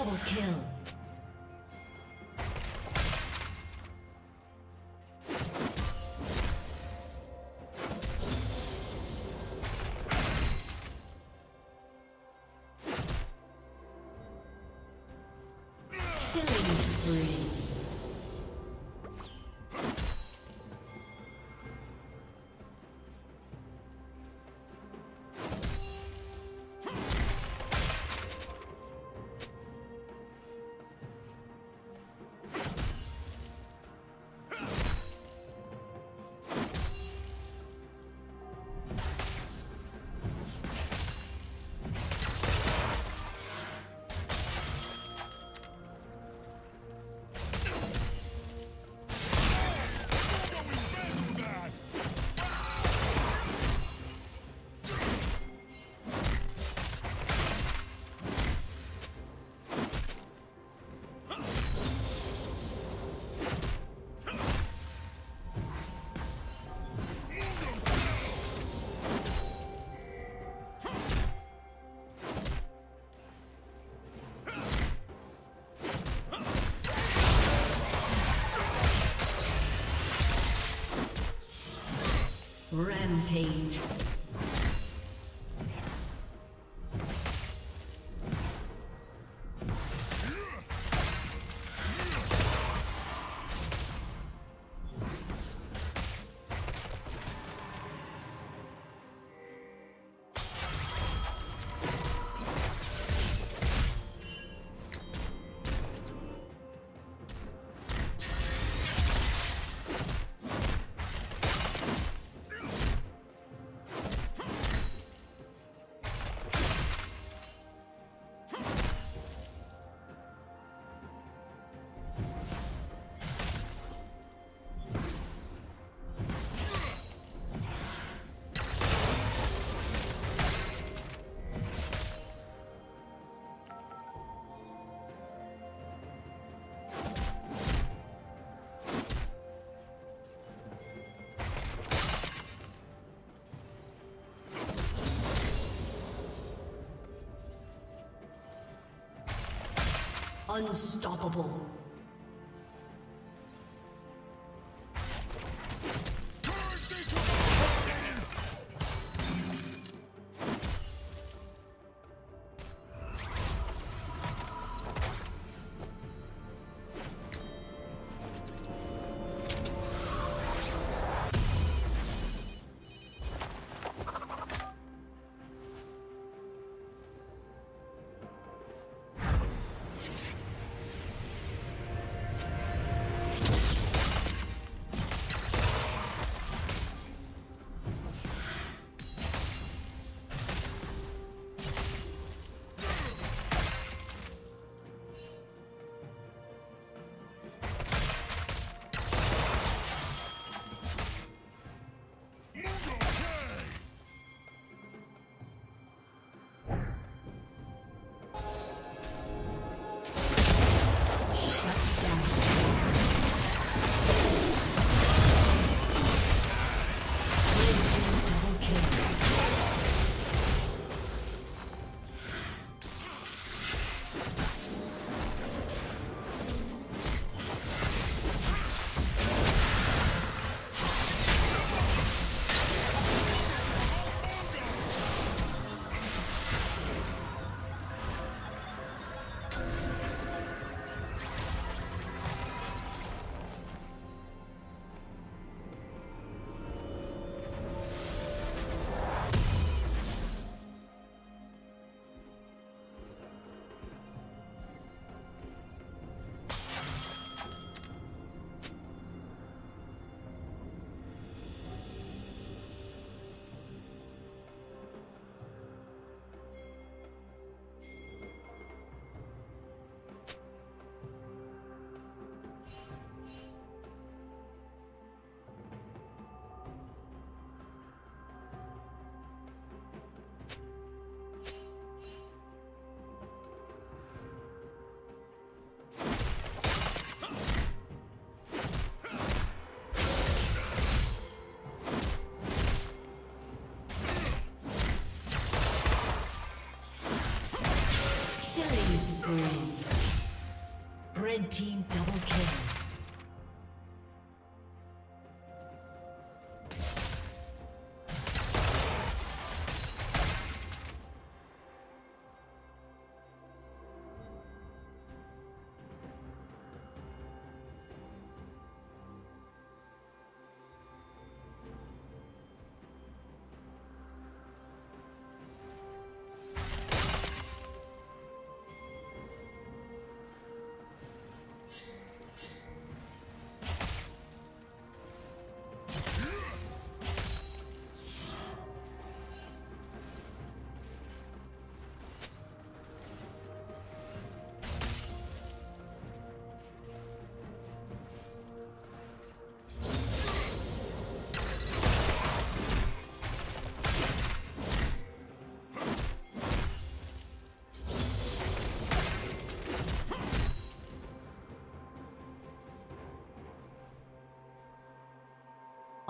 Double kill. Rampage. Unstoppable.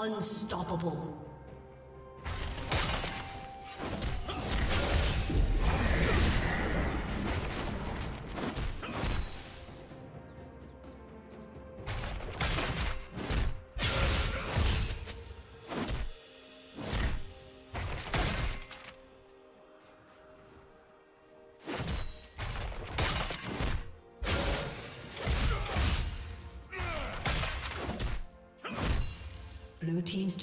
Unstoppable.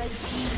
Red team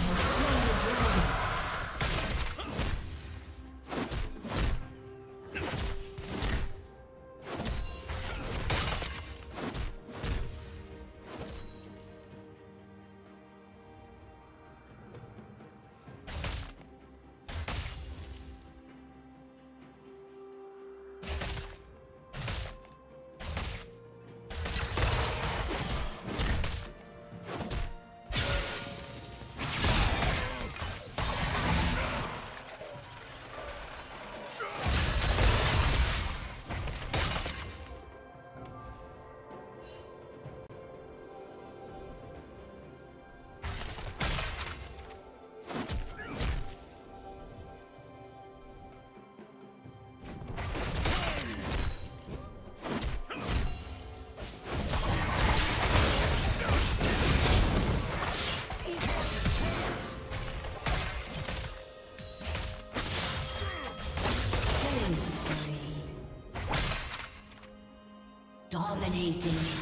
Dominating.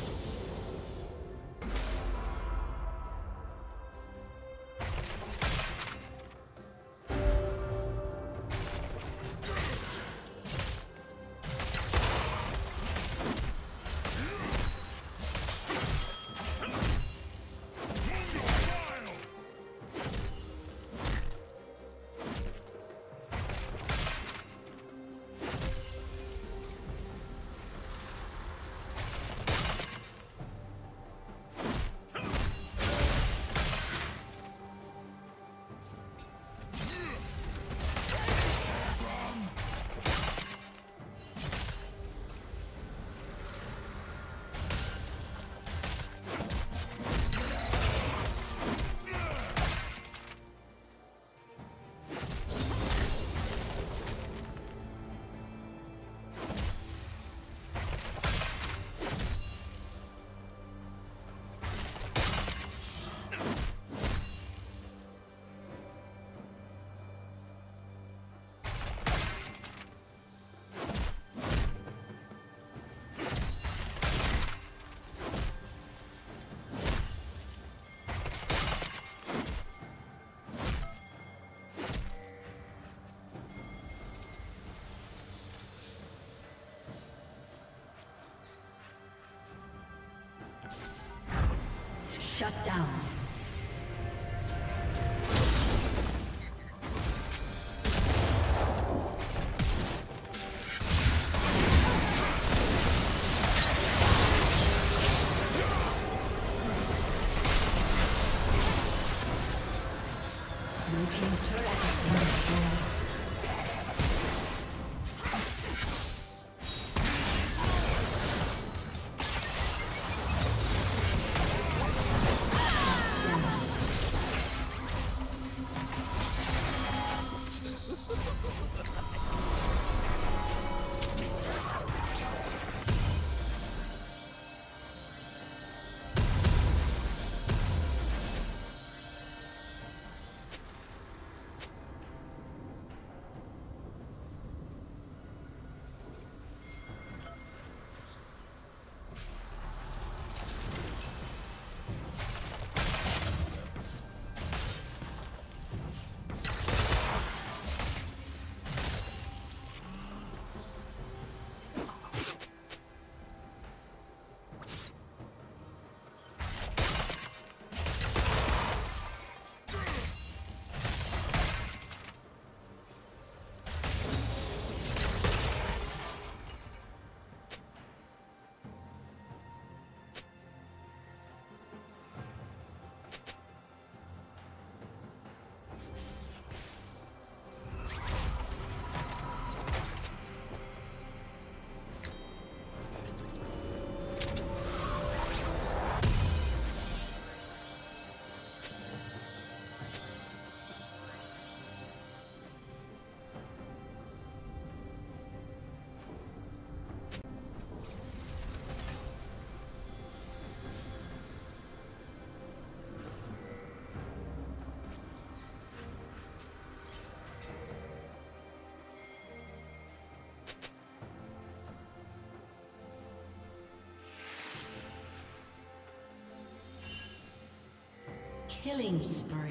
Shut down. Killing spree.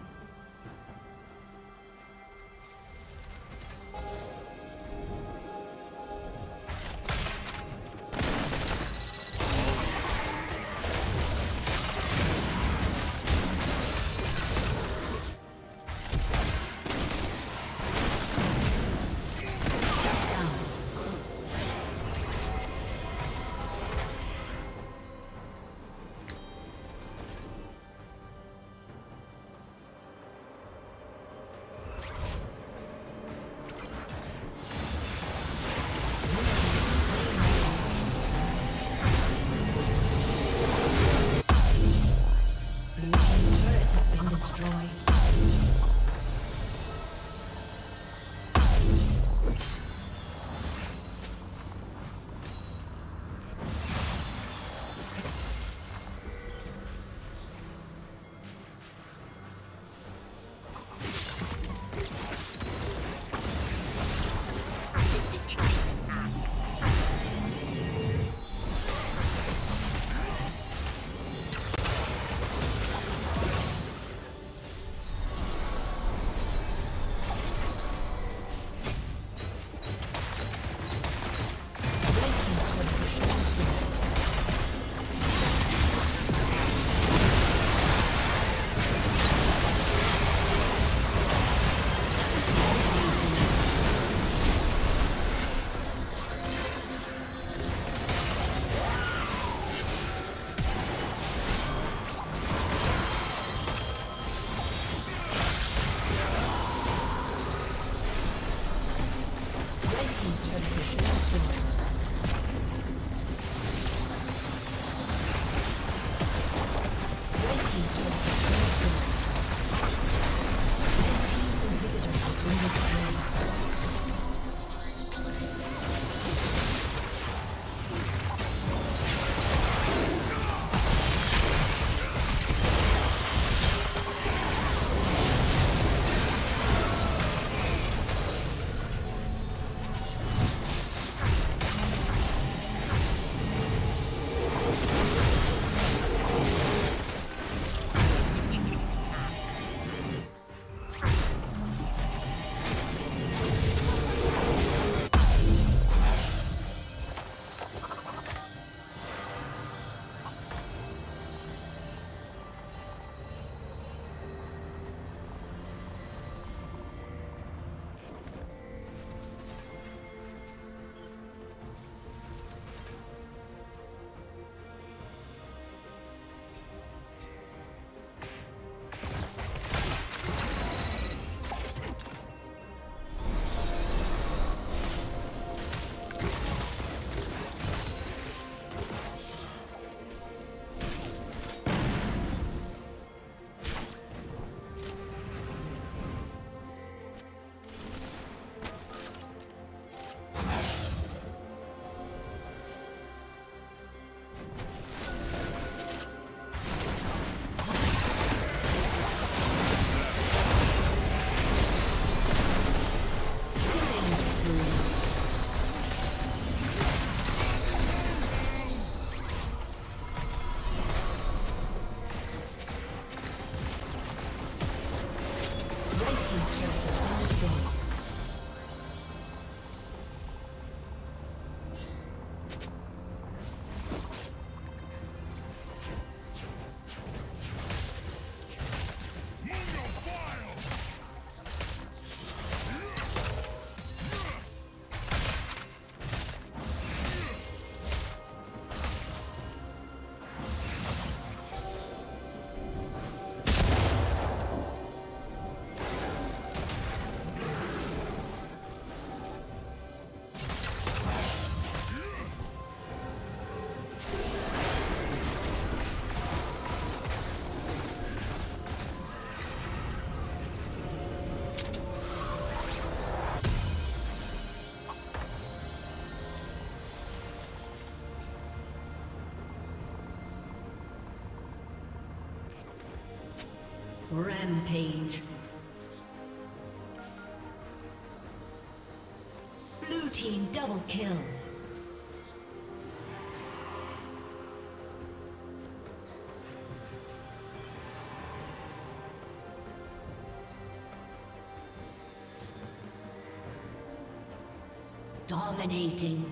Rampage. Blue team double kill. Dominating.